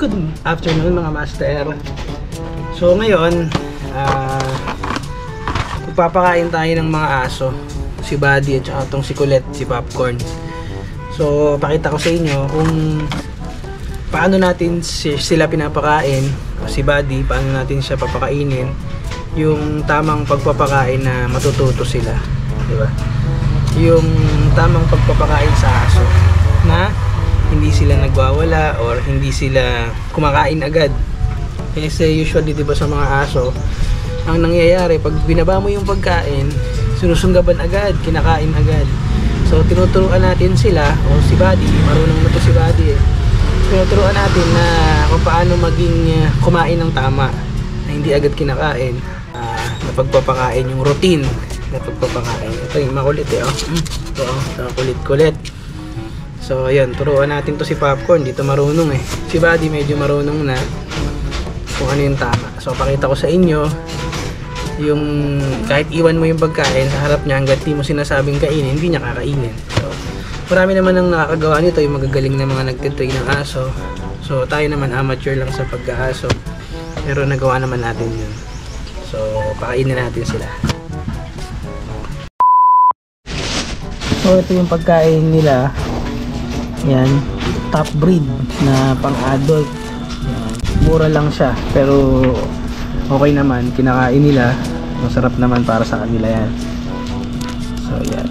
Good afternoon mga master. So ngayon, ah magpapakain tayo ng mga aso. Si Buddy at saka tong si Colette, si Popcorn. So pakita ko sa inyo kung paano natin si- sila pinapakain. Si Buddy, paano natin siya papakainin. Yung tamang pagpapakain na matututo sila. Di ba? Yung tamang pagpapakain sa aso na hindi sila nagwawala or hindi sila kumakain agad. Kasi usually 'di ba sa mga aso, ang nangyayari pag binaba mo yung pagkain, sinusunggaban agad, kinakain agad. So tinuturuan natin sila o si Buddy, marunong na to si Buddy eh. Tinuturuan natin na kung paano maging uh, kumain ng tama na hindi agad kinakain. Ah, na pagpapakain yung routine na pagpapakain. Ito yung makulit eh. Oh. Mm, Ito oh, ito, kulit-kulit. So, ayun, turuan natin to si Popcorn. Dito marunong eh. Si Buddy medyo marunong na kung ano yung tama. So, pakita ko sa inyo yung kahit iwan mo yung pagkain sa harap niya hanggat di mo sinasabing kainin, hindi niya kakainin. So, marami naman ang nakakagawa nito, yung magagaling na mga nagtitrain ng aso. So, tayo naman amateur lang sa pag-aaso. Pero nagawa naman natin yun. So, pakainin natin sila. So, ito yung pagkain nila. Yan, top breed na pang-adult. Mura lang siya, pero okay naman, kinakain nila. Masarap naman para sa kanila yan. So, yan.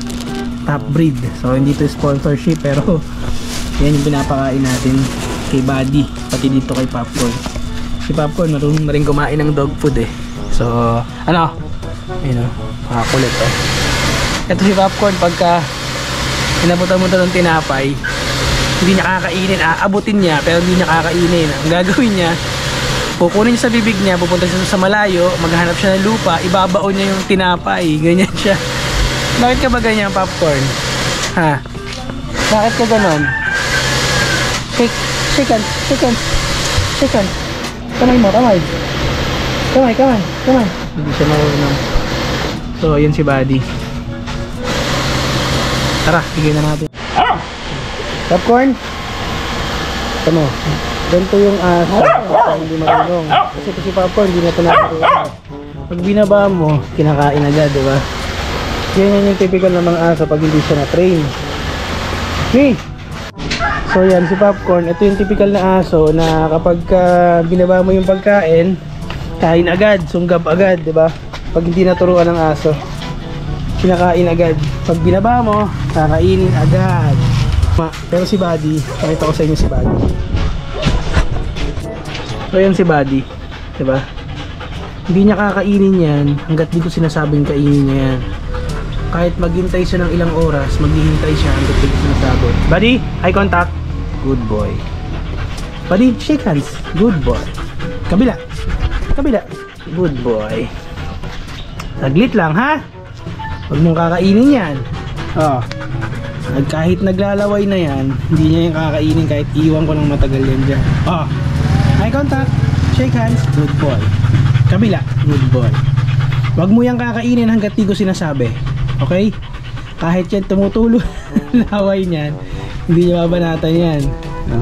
Top breed. So, hindi to sponsorship, pero yan yung pinapakain natin kay Buddy, pati dito kay Popcorn. Si Popcorn, marunong na rin kumain ng dog food eh. So, ano? Ayun o, makakulit oh. Ito si Popcorn, pagka inabutan mo ito ng tinapay, hindi niya kakainin, aabutin niya pero hindi niya kakainin. Ang gagawin niya, kukunin niya sa bibig niya, pupunta siya sa malayo, maghanap siya ng lupa, ibabaon niya yung tinapay. Ganyan siya. Bakit ka ba ganyan, popcorn? Ha? Bakit ka ganon? Hand, shake hand. Kamay mo, kamay. Kamay, kamay, kamay. Hindi siya marunong. So, yun si Buddy. Tara, bigyan na natin. Popcorn? Ito mo. Ganito yung aso. Sa hindi marunong. Kasi ito si Popcorn, hindi na ito natutunan. Pag binaba mo, kinakain agad, di ba? Yan yan yung typical ng mga aso pag hindi siya na-train. Okay. So yan, si Popcorn, ito yung typical na aso na kapag ah, binaba mo yung pagkain, kain agad, sunggab agad, di ba? Pag hindi naturuan ng aso, kinakain agad. Pag binaba mo, kakainin agad. Ma- Pero si Buddy, pakita ko sa inyo si Buddy. So yan si Buddy, di ba? Hindi niya kakainin yan hanggat di ko sinasabing kainin niya yan. Kahit maghintay siya ng ilang oras, maghihintay siya hanggat di ko sinasabot. Buddy, eye contact. Good boy. Buddy, shake hands. Good boy. Kabila. Kabila. Good boy. Saglit lang ha. Huwag mong kakainin yan. Oh. Nag kahit naglalaway na yan, hindi niya yung kakainin kahit iwan ko ng matagal yan dyan. Oh. Eye contact. Shake hands. Good boy. Kabila. Good boy. Huwag mo yung kakainin hanggat di ko sinasabi. Okay? Kahit yan tumutulo laway niyan, hindi niya babanatan yan. No?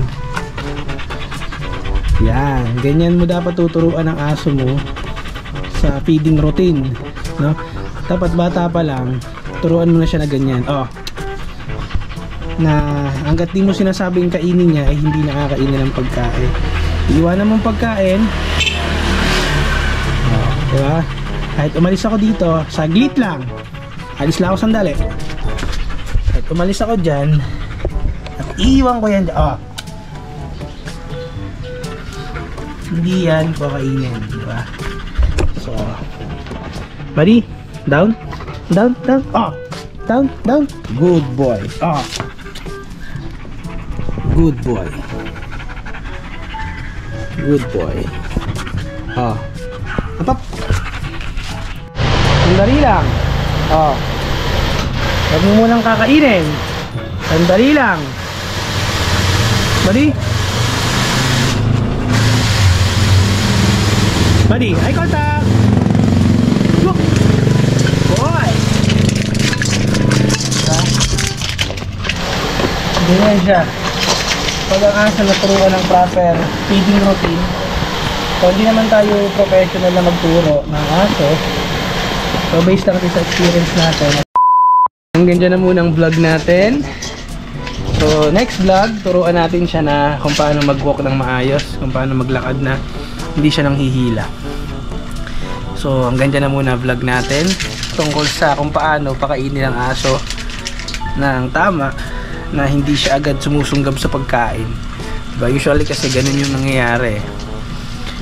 Yan. Ganyan mo dapat tuturuan ang aso mo sa feeding routine. No? Dapat bata pa lang, turuan mo na siya na ganyan. Oh. Na hanggat di mo sinasabing kainin niya, ay hindi nakakainin ng pagkain. Iwanan mong pagkain. Oh, diba? Kahit umalis ako dito, saglit lang. Alis lang ako sandali. Kahit umalis ako dyan, at iwan ko yan. Oh. Hindi yan kakainin, di ba? So, buddy, down, down, down, oh, down, down. Good boy. Oh. Good boy. Good boy. Oh. Up. Sandali lang. Oh. Huwag mo munang kakainin. Sandali lang. Buddy. Buddy, eye contact. Look. Boy. Ganyan siya. Pag ang aso naturuan ng proper feeding routine, so hindi naman tayo professional na magturo ng aso. So based lang sa experience natin. Hanggang dyan na muna ang vlog natin. So next vlog, turuan natin siya na kung paano mag-walk ng maayos, kung paano maglakad na hindi siya nang hihila. So hanggang dyan na muna vlog natin tungkol sa kung paano pakainin ng aso ng tama na hindi siya agad sumusunggab sa pagkain. Diba? Usually kasi ganun yung nangyayari.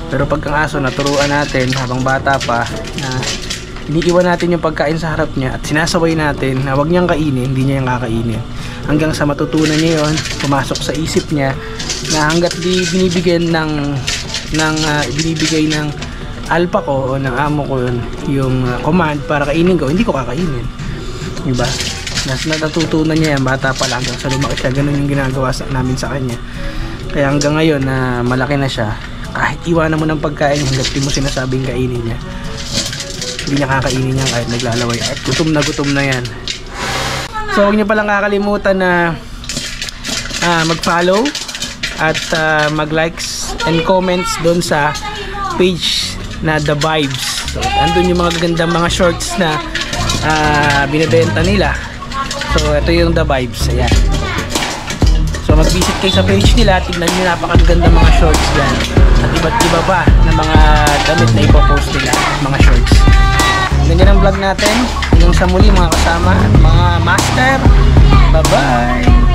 Pero pag ang aso naturuan natin habang bata pa na iniiwan natin yung pagkain sa harap niya at sinasaway natin na huwag niyang kainin, hindi niya yung kakainin. Hanggang sa matutunan niya yon, pumasok sa isip niya na hanggat di binibigyan ng ng ah, binibigay ng alpa ko o ng amo ko yun, yung ah, command para kainin ko, hindi ko kakainin. Diba? Nas natutunan niya yan, bata pa lang. Sa lumaki siya, ganun yung ginagawa sa, namin sa kanya. Kaya hanggang ngayon na malaki na siya, kahit iwanan mo ng pagkain hanggat di mo sinasabing kainin niya, hindi niya kakainin yan kahit naglalaway. At gutom na gutom na yan. So huwag niyo palang kakalimutan na ah, mag-follow at ah, mag-likes and comments doon sa page na The Vibes. So andun yung mga gagandang mga shorts na ah, binibenta nila so ito yung The Vibes ayan so mag-visit kayo sa page nila tignan nyo napakaganda mga shorts yan at iba't iba pa na mga damit na ipopost nila mga shorts Ganyan ang vlog natin. Hanggang sa muli mga kasama at mga master. Bye-bye!